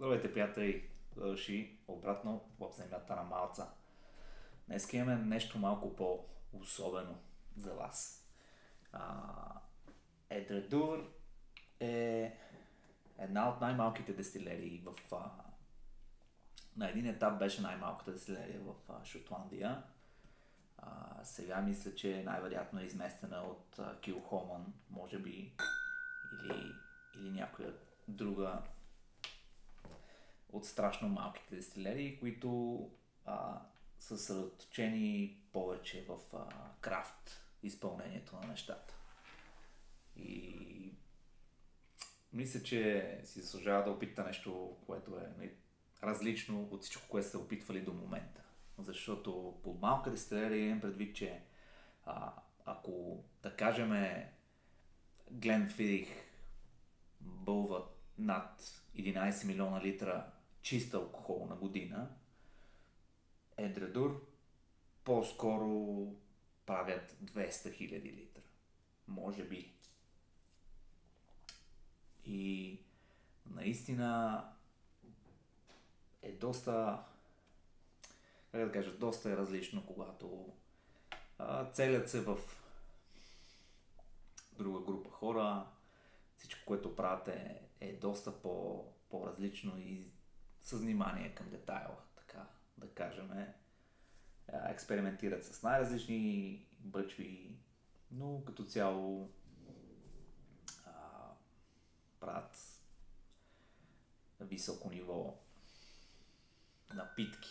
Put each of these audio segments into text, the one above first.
Здравейте, приятели! Дошли обратно в земята на Малца. Днес имаме нещо малко по-особено за вас. А, Едредур е една от най-малките дестилерии в... А, на един етап беше най-малката дестилерия в а, Шотландия. А, сега мисля, че най-вероятно е изместена от Кил Хоман, може би, или, или някоя друга от страшно малките дестилерии, които а, са съсредоточени повече в а, крафт изпълнението на нещата. И мисля, че си заслужава да опита нещо, което е нали, различно от всичко, което сте опитвали до момента. Защото под малка дестилерия имам предвид, че а, ако да кажем Глен Фидих бълва над 11 милиона литра чист алкохол на година, Едредур по-скоро правят 200 хиляди литра. Може би. И наистина е доста, как да кажа, доста е различно, когато а, целят се в друга група хора, всичко, което правят е, е доста по, по-различно и с внимание към детайла, така да кажем. Експериментират с най-различни бъчви, но като цяло а, правят високо ниво напитки.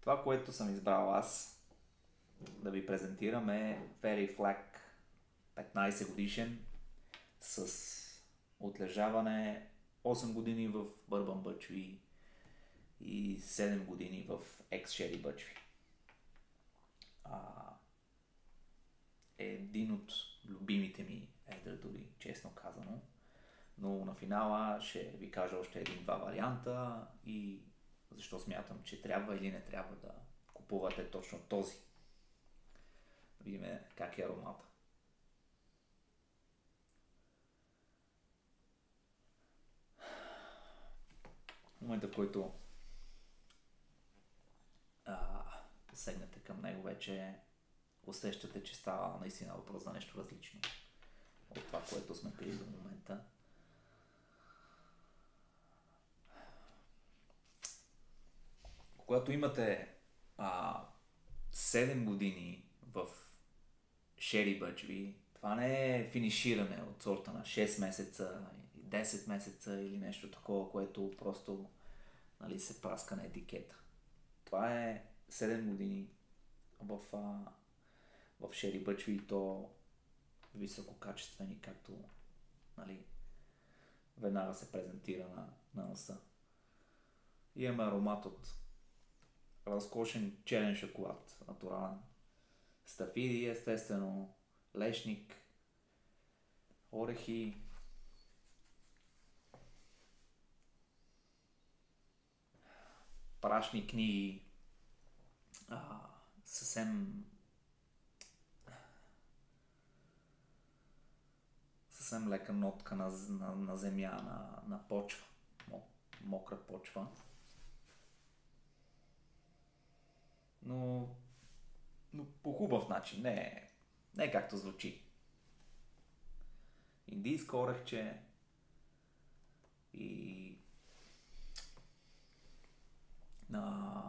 Това, което съм избрал аз да ви презентирам е Fairy Flag 15 годишен с отлежаване 8 години в Бърбан Бъчви и 7 години в Екс-Шери Бъчви. А, е един от любимите ми едър дори, честно казано. Но на финала ще ви кажа още един-два варианта и защо смятам, че трябва или не трябва да купувате точно този. Видим как е аромата. Момента, в който а, посегнете към него, вече усещате, че става наистина въпрос за нещо различно от това, което сме пили до момента. Когато имате а, 7 години в Шери Бъчви, това не е финиширане от сорта на 6 месеца 10 месеца или нещо такова, което просто нали, се праска на етикета. Това е 7 години в, а, в Шери Бъчви и то висококачествени, както нали, веднага се презентира на, на носа. Имаме аромат от разкошен черен шоколад, натурален. Стафиди, естествено, лешник, орехи, прашни книги, а, съвсем съвсем лека нотка на, на, на земя, на, на почва, мокра почва. Но, но по хубав начин, не, не както звучи. Индийско орехче и на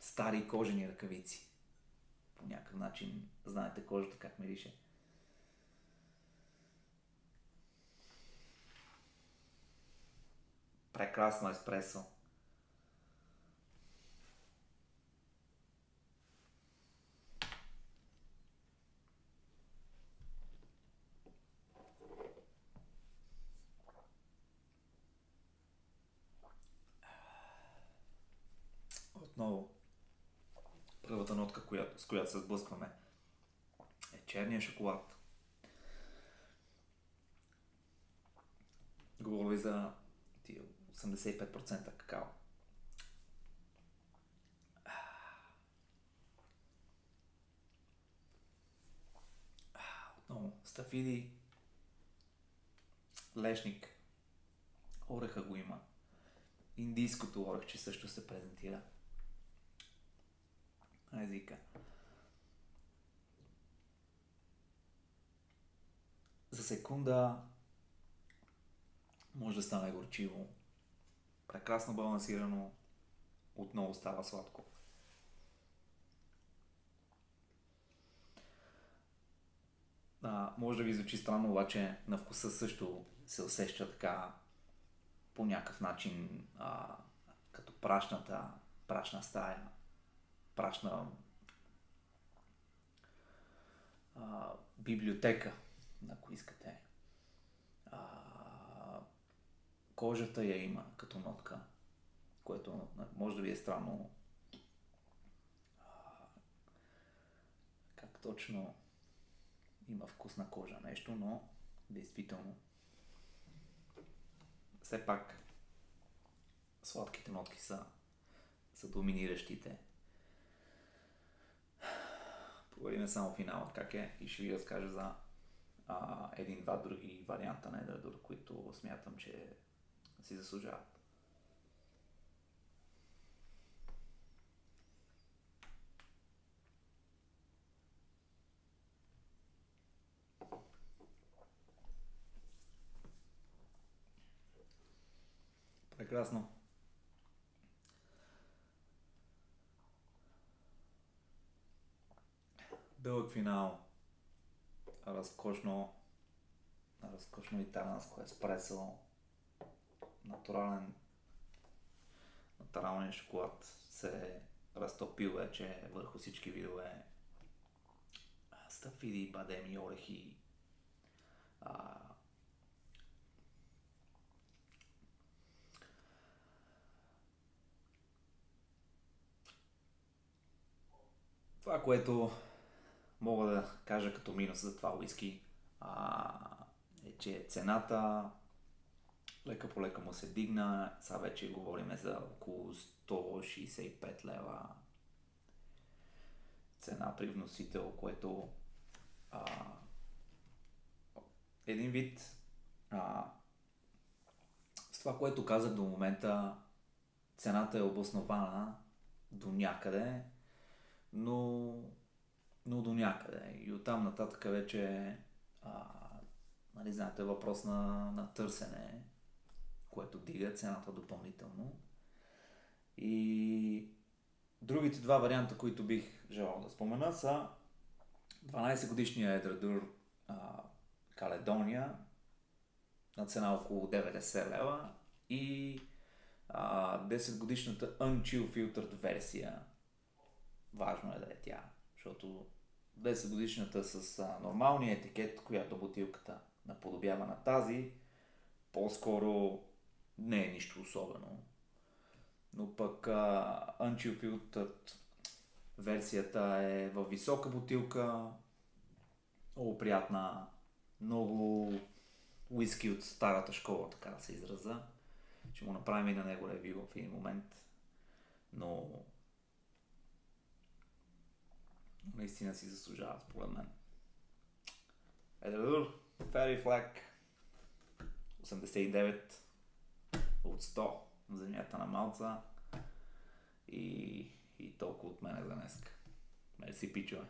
стари кожени ръкавици. По някакъв начин знаете кожата как мирише. Прекрасно еспресо. Отново първата нотка, която, с която се сблъскваме е черния шоколад. Говори за 85% какао. Отново, стафиди лешник. Ореха го има. Индийското орехче също се презентира. Езика. За секунда може да стане горчиво. Прекрасно балансирано. Отново става сладко. А, може да ви звучи странно, обаче на вкуса също се усеща така по някакъв начин а, като прашната, прашна стая, прашна а, библиотека, ако искате. А, кожата я има като нотка, което може да ви е странно. А, как точно има вкусна кожа нещо, но действително все пак сладките нотки са, са доминиращите. Погледнем само финала как е и ще ви разкажа за а, един-два други варианта на Едрадур, които смятам, че си заслужават. Прекрасно. Дълъг финал. Разкошно разкошно италянско еспресо. Натурален натурален шоколад се е разтопил вече върху всички видове стафиди, бадеми, орехи, а, Това, което мога да кажа като минус за това уиски, а, е, че цената лека по лека му се дигна. Сега вече говорим за около 165 лева цена при вносител, което а, един вид а, с това, което казах до момента, цената е обоснована до някъде, но, но до някъде. И оттам нататък вече, а, нали, знаете, въпрос на, на търсене, което дига цената допълнително. И другите два варианта, които бих желал да спомена са 12 годишния Едрадур Каледония на цена около 90 лева и а, 10 годишната Unchill Filtered версия важно е да е тя, защото 10 годишната с а, нормалния етикет, която бутилката наподобява на тази, по-скоро не е нищо особено. Но пък Unchilled версията е в висока бутилка, много приятна, много уиски от старата школа, така да се израза. Ще му направим и на него ревю в един момент. Но наистина си заслужават, според мен. Едредур, Фери Флаг, 89 от 100 в земята на Малца и, и толкова от мене за днес. Мерси, пичове.